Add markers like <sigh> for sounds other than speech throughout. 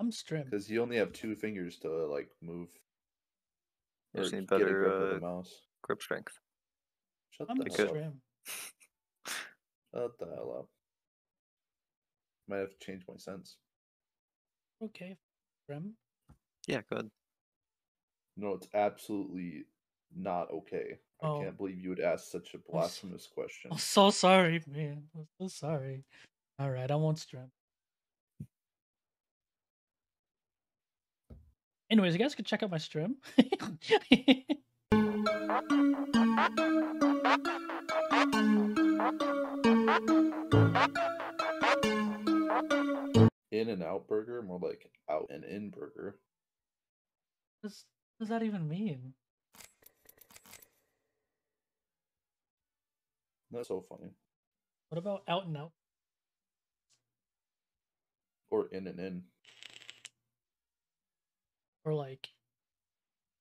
I'm strim. Because you only have two fingers to like move. You Or just need get a better, grip of uh, the mouse. Grip strength. Shut I'm the hell up. strim. <laughs> Shut the hell up. Might have to change my sense. Okay, strim. Yeah, good. No, it's absolutely not okay. Oh. I can't believe you would ask such a blasphemous question. I'm so sorry, man. I'm so sorry. All right, I won't strim. Anyways, you guys can check out my stream. In and out burger, more like out and in burger. what does, what does that even mean? That's so funny. What about out and out? Or in and in. Or like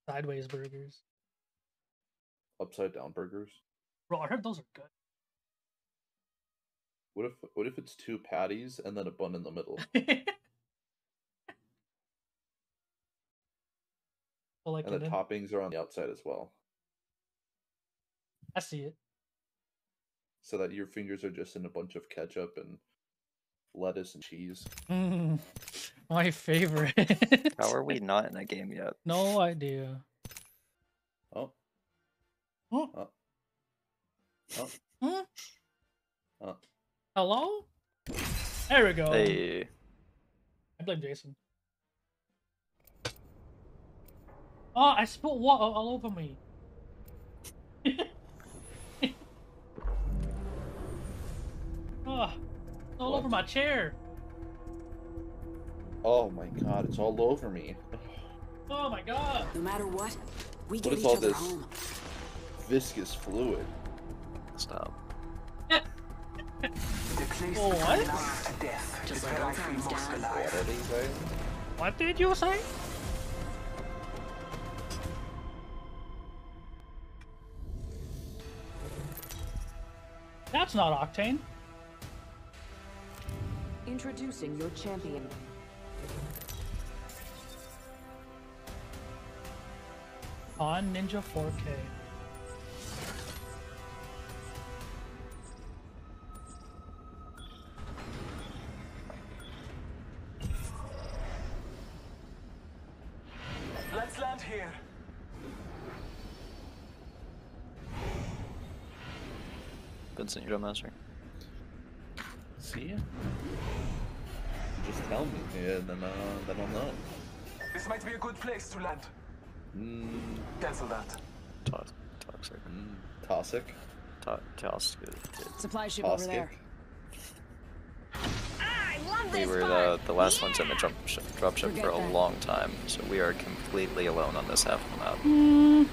sideways burgers? Upside down burgers. Bro, I heard those are good. What if what if it's two patties and then a bun in the middle? <laughs> Well, like and the in- eh? toppings are on the outside as well. I see it. So that your fingers are just in a bunch of ketchup and lettuce and cheese. Mm, <laughs> my favorite. How are we not in a game yet? No idea. Oh, Oh, oh, oh, hmm? oh. Hello? There we go. Hey, I blame Jason. Oh, I spilled water all over me. oh, <laughs> it's all over my chair. Oh my god, it's all over me. Oh my god. No matter what, we What get is each all other this? home. Viscous fluid. stop. Oh, what? Just like old times, Dad. What are they saying? What did you say? That's not Octane. Introducing your champion. On Ninja 4K. Let's land here. Vincent, you don't master. See? Just tell me, yeah, then, uh, then I'll know. This might be a good place to land. Mm, Cancel that. Toxic. Toxic. mm, toxic. To- toxic. Supply ship over there. We were the, the last ones in the drop ship, drop ship for a that. long time, so we are completely alone on this half of the map. Hmm.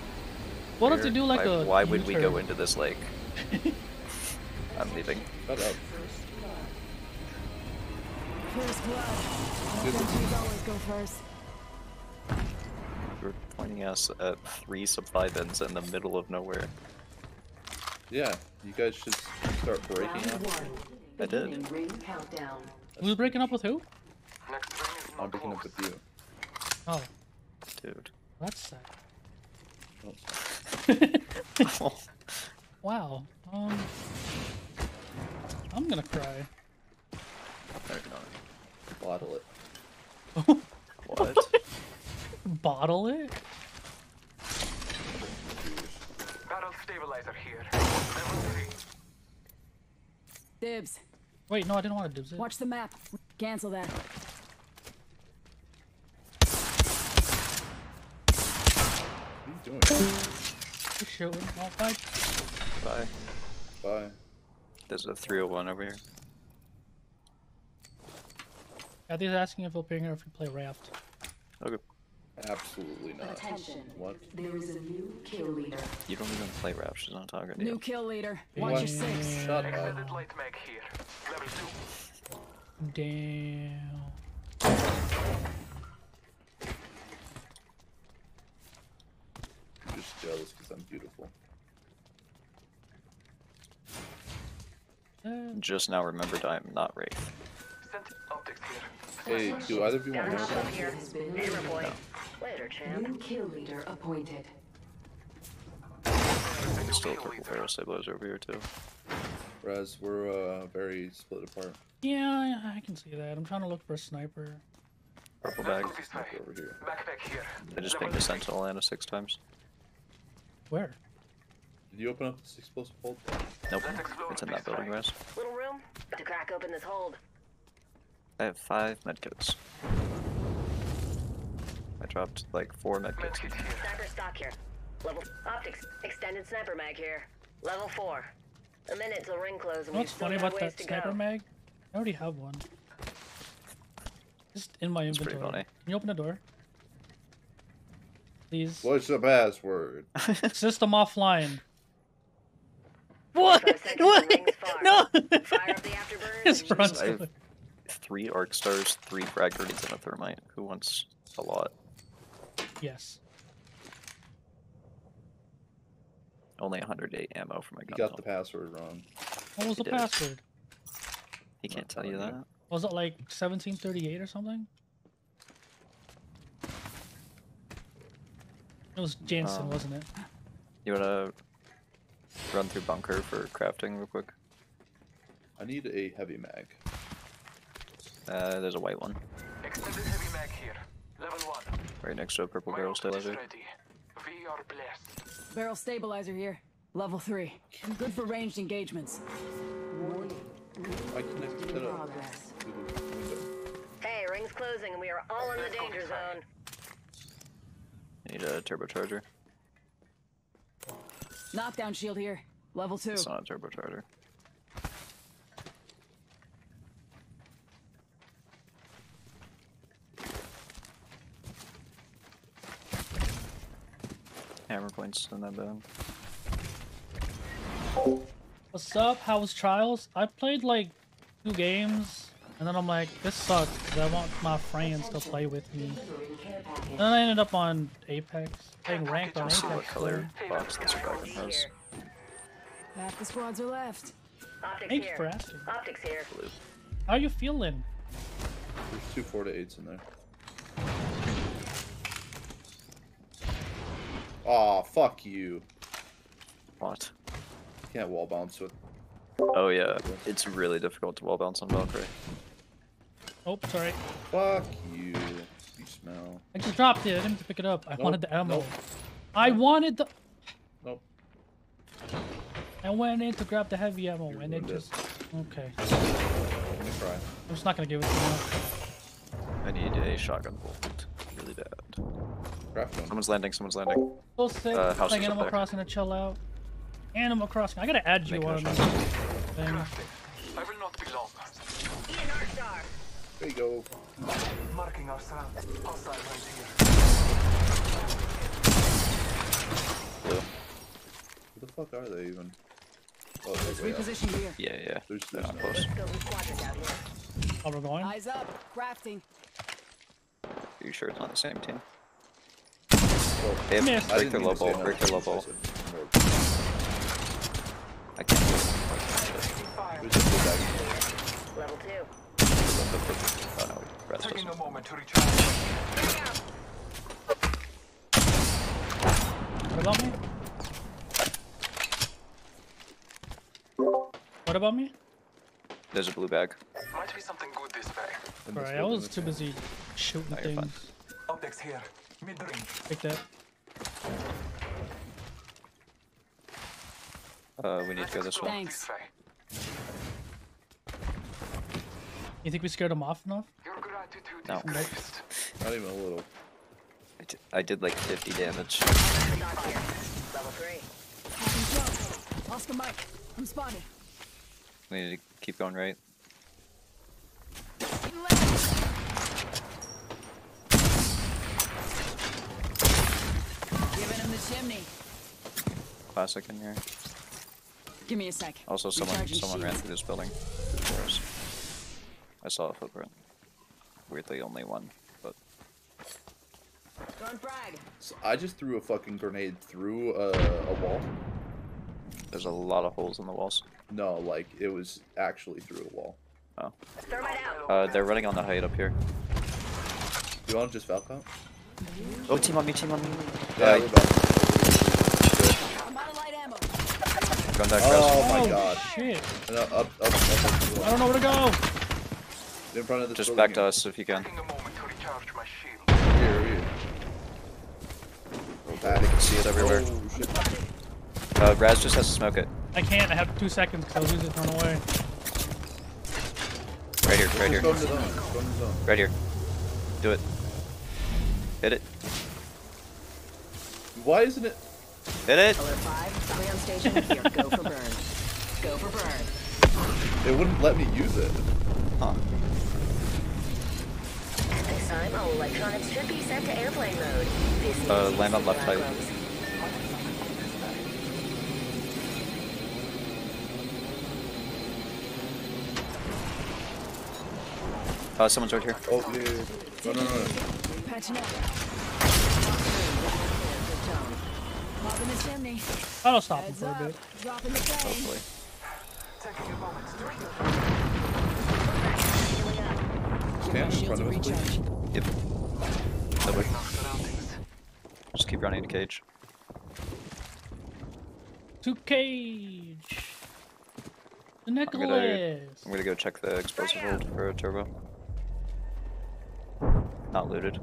What if they do like why, a Why would we go into this lake? <laughs> I'm leaving. Shut up. First blood. Good. Always go first. You're pointing us at three supply bins in the middle of nowhere. Yeah, you guys should start breaking up. I did. Ring countdown. Who's breaking up with who? Next ring is I'm not breaking up with you. Oh, Dude. that's sad. Oh, <laughs> <laughs> wow. Um, I'm gonna cry. They're not. Bottle it. What? <laughs> Bottle it? Barrel stabilizer here. Level three. Dibs. Wait, no, I didn't want to do it. Watch the map. Cancel that. What are you doing? You're shooting. Oh, bye. Bye. Bye. There's a 301 over here. Yeah, he's asking if he'll bring her if we play Raft. Okay. Absolutely not. Attention. What? There is a new kill leader. You don't even play rap, she's not talking to you. New kill leader. What? Watch your six. Shut up. Light mag here. Level two. Damn. I'm just jealous because I'm beautiful. Uh, Just now remembered I'm not Wraith. Sent optics here. Hey, do either of you want Down more? up here. guns? Hammer point. Later, champ. New kill leader appointed. There's still a purple barrel stabilizer over here too. Raz, we're uh, very split apart. Yeah, I I can see that. I'm trying to look for a sniper. Purple bag. go this way. Over here. Backpack here. I just Level pinged a three. sentinel Anna six times. Where? Did you open up this explosive hold? Nope. Let's It's in that building, way. Raz. Little room to crack open this hold. I have five medkits. I dropped like four medkits. Medkit here. Sniper stock here. Level optics. Extended sniper mag here. Level four. A minute till ring close You know what's funny about ways that sniper go. mag? I already have one. Just in my That's pretty inventory. funny. Can you open the door? Please. What's the password? <laughs> System offline. What? Five seconds What? and rings far. <laughs> No! Fire up the afterburners. His and three arc stars, three frag grenades, and a thermite. Who wants a lot? Yes. Only 108 ammo for my You gun. got though. the password wrong. What was He the did. password? He can't tell you that. Was it like 1738 or something? It was Jansen, Um, wasn't it? You wanna run through bunker for crafting real quick? I need a heavy mag. Uh, there's a white one Extended heavy mag here. Level one. right next to a purple My barrel stabilizer. We are blessed. Barrel stabilizer here. Level three. Good for ranged engagements. I connected it up to the window. Hey, ring's closing and we are all in the danger zone. You need a turbocharger. Knockdown shield here. Level two. It's not a turbocharger. Points in that bag. What's up? How was Trials? I played like two games, and then I'm like, this sucks. 'cause I want my friends to play with me. Delivering care package. And then I ended up on Apex, playing ranked on See what Apex. color so- box this dragon has. Half the squads are left. Optics Thanks here. for asking. Optics here. Blue. How you feeling? There's two four to eights in there. Aw, fuck you. What? Can't wall bounce with. Oh yeah, it's really difficult to wall bounce on Valkyrie. Oh, sorry. Fuck you. You smell. I just dropped it. I didn't pick it up. I Nope, wanted the ammo. nope. I wanted the. Nope. I went in to grab the heavy ammo, You and it ruined it. just. Okay. I'm gonna cry. I'm just not gonna give it to you. I need a shotgun bolt. Really bad. Craft one. Someone's landing, someone's landing. So sick. Uh, house playing is up Animal there. Crossing to chill out. Animal Crossing. I gotta add you Making a on. shot. Thing. I will not be long. There you go. Marking our surround. Hostile right here. Blue. Where the fuck are they even? Oh, they're way. Reposition here. Yeah, yeah. There's, They're there's not close. Skills and squadrons out here. Oh, we're going. Eyes up. Crafting. Are you sure it's not the same team? Ball, no break their low teams, I ball. said more. I can't. Fire. There's a full bag. Level two. Oh no, rest Taking a moment to recharge. What about me? What about me? There's a blue bag. Might be something good this way. in this Sorry, I was too busy shooting No, you're things. Optics here. Mid range. Take that. Uh, we need to go this way. Thanks. You think we scared him off enough? Your gratitude No. is greatest. Not even a little. I did, I did like 50 damage. Stock here. Level three. Having trouble. Oscar Mike, I'm spotted. We need to keep going right. Giving him the chimney. Classic in here. Give me a sec. Also, someone Recharging someone ran through this building. before us. I saw a footprint. Weirdly, only one, but Going frag. So I just threw a fucking grenade through a, a wall. there's a lot of holes in the walls. No, like it was actually through a wall. Oh, uh, they're running on the height up here. You want to just Valcon? Oh, team on me, team on me. Yeah, Uh, we're about. I'm out of light ammo. Going back Oh fast. my oh, god. shit. No, up, up, up, up, I don't know where to go. In front of the Just building back to us if you can. Taking a moment to recharge my shield. Here, here. They can see it everywhere. Oh. Uh, Raz just has to smoke it. I can't. I have two seconds because I'll lose it run away. Right here, right here, Go into the zone. Go into the zone. right here. Do it. Hit it. Why isn't it? Hit it! Alert 5, Leon Station here. Go for burn. Go for burn. It wouldn't let me use it. Huh. At this time, all electronics should be set to airplane mode. This Uh, land on left side. Cyclones. Uh, someone's right here. Oh, yeah. yeah, yeah. No, no, no, no. Patching up. Popping the chimney. I'll stop him for a bit. Dropping the plane. Hopefully. Taking a moment to recharge. Stand in Shields front of us, please. Yep. Double. Our surroundings. Just keep running to cage. To cage. The gonna- necklace. I'm gonna go check the explosive hold for a turbo. Not looted.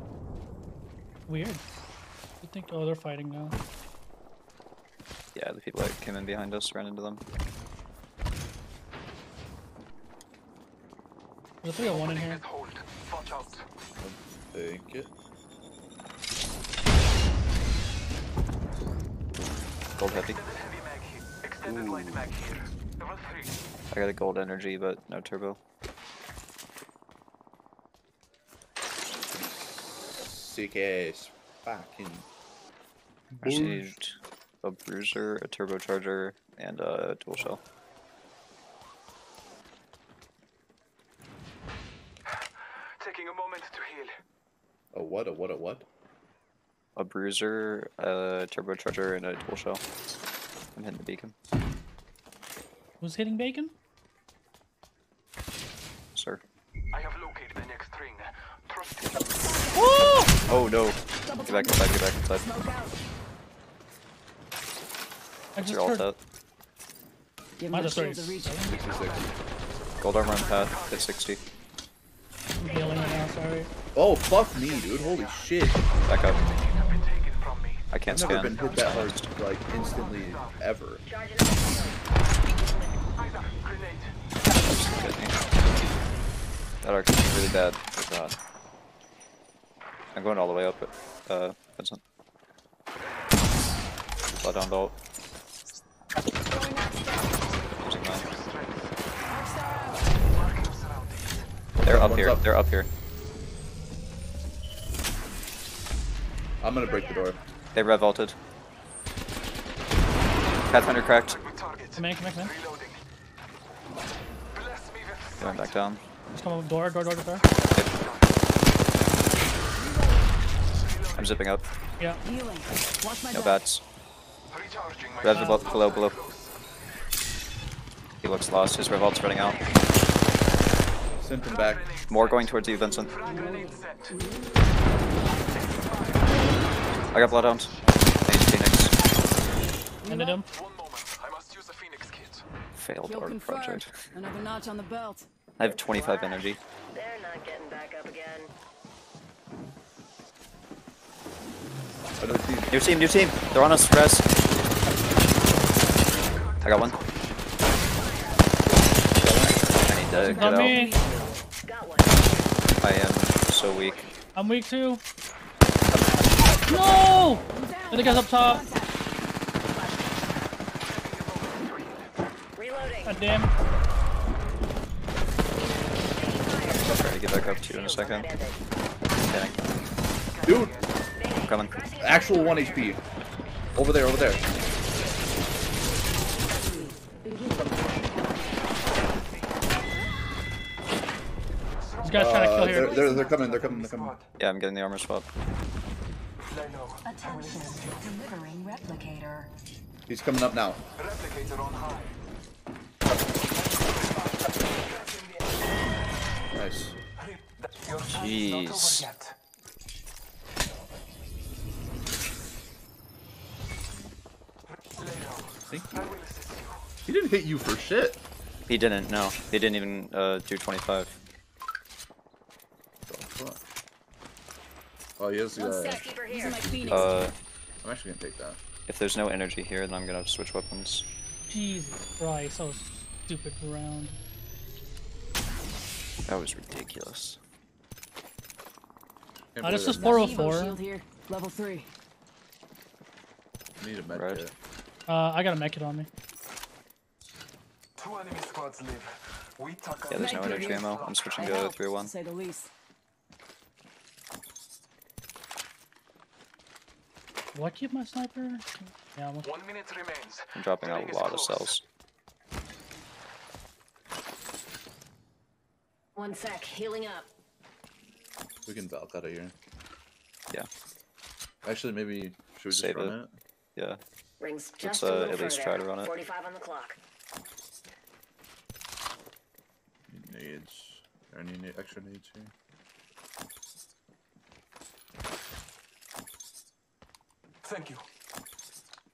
Weird. I think oh they're fighting now. Yeah, the people that came in behind us ran into them. There's a 301 in here. Let's hold. Watch. Take it. Gold heavy. Extended heavy mag here. Extended light mag here. Level 3. I got a gold energy, but no turbo. Sick ass. Fucking. I received a bruiser, a turbocharger, and a dual shell. Taking a moment to heal. A what? A what? A what? A bruiser, a turbocharger, and a dual shell. I'm hitting the beacon, Who's hitting bacon? sir. I have located the next ring. Trust. Oh no! Get back time. inside, get back inside. Smoke out. I What's just your ult heard. at? Give Mine my is 30. reach. 66. Gold armor on path, hit 60. I'm healing now. Sorry. Oh, fuck me, dude. Holy shit. Back up. Things have been taken from me. I can't I've never scan. been hit that hard, like, instantly, ever. Charging up. Either grenade. Just hit me. That arc is really bad. Oh god. I'm going all the way up, uh, Vincent. Blood down vault. Using mine. Marking surroundings. They're up One's here. up. They're up here. I'm gonna break the door. They rev vaulted. Pathfinder cracked. With target. Come in, come in, come in. Reloading. Bless Going back down. Just come up door, door, door, door, door. I'm zipping up. Yeah. Healing. Watch my No back. bats. Recharging my Revs below, below, below. He looks lost. His Rev ult's running out. Sent him back. More going towards you, Vincent. Frag grenade set. I got bloodhound. I Phoenix. Ended him. One moment. I must use the Phoenix kit. Failed Kill our project. Another notch on the belt. I have 25 energy. They're not getting back up again. New team, new team. They're on us, Res. I got one. I need to get On out. me. Got one. I am so weak. I'm weak too. No! The guy's up top. Reloading. God damn. I'll try to get back up to you in a second. Okay, Dude, I'm coming. actual 1 HP. Over there, over there. guys trying to kill uh, here. They're, they're, they're coming, they're coming, they're coming. Yeah, I'm getting the armor swap. Attention, delivering replicator. He's coming up now. Replicator on high. Nice. Jeez. Thank you. He didn't hit you for shit. He didn't, no. He didn't even uh, do 25. Oh, he has. One Uh, sec. Keeper Using here. my phoenix. Uh, I'm actually gonna take that. if there's no energy here, then I'm gonna switch weapons. Jesus Christ, that was stupid round. That was ridiculous. Can't Uh, this is 404. Here. Level three. Need a med Right. Uh, I got a mech it on me. Two enemy squads live. We tuck Yeah, there's no energy ammo. I'm switching I to help, 301. to say the least. Will I keep my sniper? Yeah, I'm One minute remains. I'm dropping out a is lot of cells. One sec. Healing up. We can Valk out of here. Yeah. Actually, maybe should we just Save run it. it? Yeah. Rings Let's, just uh, a little at least try to run it. 45 on the clock. Need Nades. Are any extra nades here? Thank you.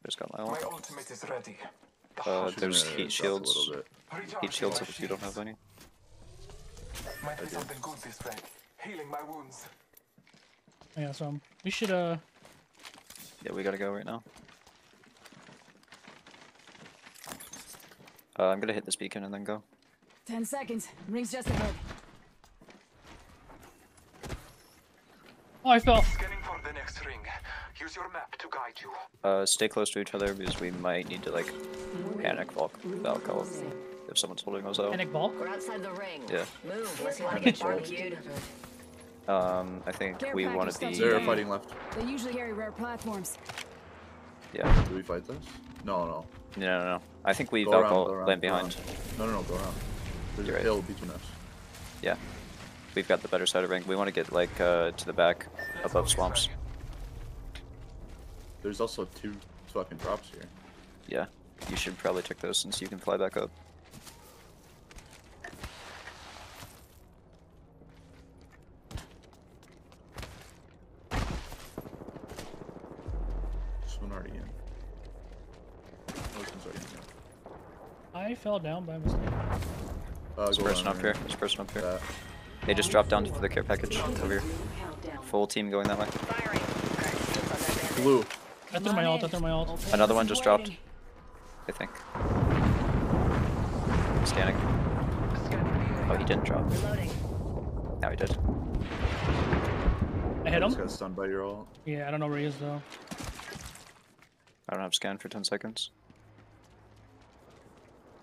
Just got my My ultimate is ready. The Uh, there's Gonna heat shields. A little bit. recharge Heat shields if you don't have shields. any. Might be something good this way. Healing my wounds. Yeah, so um, we should uh Yeah, we gotta go right now. Uh, I'm gonna hit this beacon and then go. Ten seconds. Rings just ahead. Oh I fell. Scanning for the next ring. Use your map to guide you. Uh, stay close to each other because we might need to like panic Valk, Valk if someone's holding us out. Panic bulk? We're outside the ring. Yeah. Move unless you want to get barbecued. Um, I think Care we want to stuff be. They're fighting left. They usually carry rare platforms. Yeah. Do we fight this? No, no. No, no, no. I think we Go Valk around, go around, land behind. No, no, no, go around. There's You're a right. hill between us. Yeah. We've got the better side of ring. We want to get like uh, to the back above swamps. There's also two fucking drops here. Yeah. You should probably check those since you can fly back up. This one already in. Oh, this one's already in. I fell down by mistake. Uh, There's a person around up here. There's a person up here. That. They just dropped down for the care package over here. Full team going that way. Firing. Crack shields on that bandit. Blue. I threw my ult, I threw my ult. Another one just dropped. I think. Scanning. Oh, he didn't drop. Reloading. Now he did. I hit Just him? got stunned by your ult. Yeah, I don't know where he is though. I don't have scan for 10 seconds.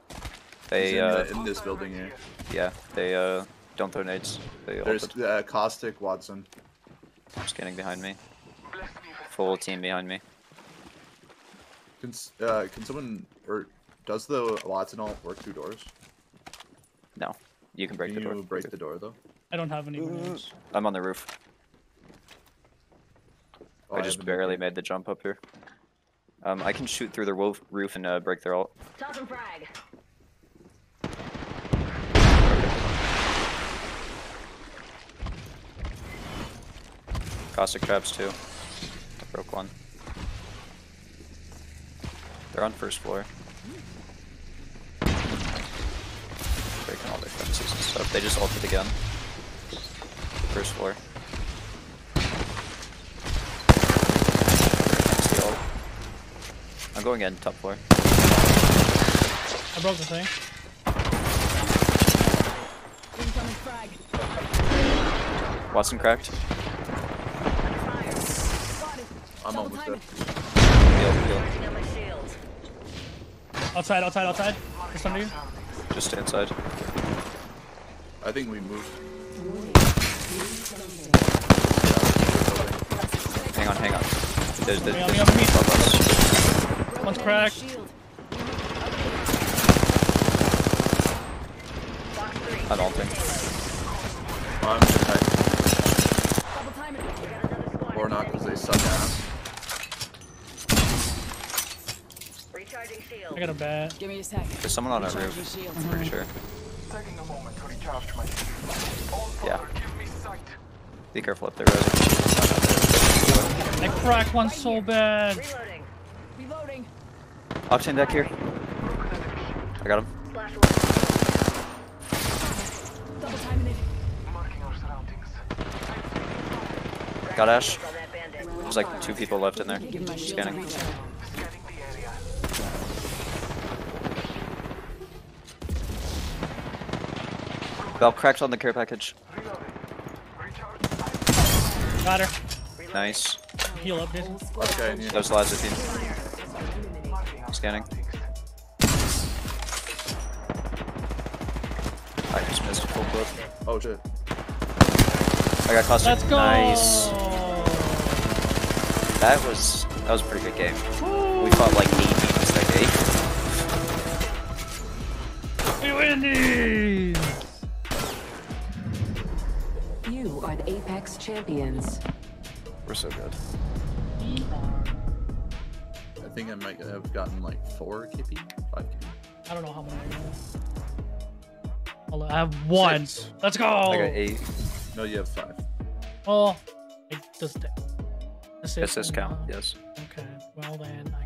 He's They, in, uh, the- in this building here. yeah, they, uh, don't throw nades. They There's ulted. uh, Caustic, Watson. Scanning behind me. Bless me with Full team behind me. Can uh, can someone or does the Watson ult work through doors? No. You can break Can the door. you break the door though? I don't have any grenades. I'm on the roof. Oh, I just haven't barely opened. made the jump up here. Um, I can shoot through the roof, roof and uh, break their ult. Tossing frag. Caustic traps too. I broke one. They're on first floor. Breaking all their fences and stuff. They just ulted again. First floor. Next the ult. I'm going in, top floor. I broke the thing. Incoming frag. Watson cracked. I'm Double almost time dead. Heal, heal. Charging up my shields. Outside, outside, outside. Just under you. Just stay inside. I think we moved. Hang on, hang on. There's, there's, Me on there's me, on me. above us. One's cracked. Shield. Box three. I'm. I'm gonna Double time it. We got another squad. or not because they suck ass. Recharging shield. I got a bat. Give me a sec. There's someone on our Recharge roof. your shields. I'm pretty sure. taking a moment to recharge my shield. Yeah. me sight. Be careful up there, Rose. I cracked one so bad. Reloading. Reloading. Octane back here. I got him. Splash Double timing it. Marking our surroundings. Got Ash. on that bandit. There's like two people left in there. Give my shields a Scanning. recharge. Scanning Valve cracked on the care package. Got her. Nice. Heal up, dude. Okay, yeah. That was the last 15. Marking our Scanning. I just missed a full clip. Oh shit. I got clustered. Let's go. Nice. That was that was a pretty good game. We fought like eight champions. We're so good. I think I might have gotten like four KP, five KP. I don't know how many I have. Hold on, I have one. Six. Let's go. I got eight. No, you have five. Oh, it does that. Does this count? Yes. Okay. Well then, I got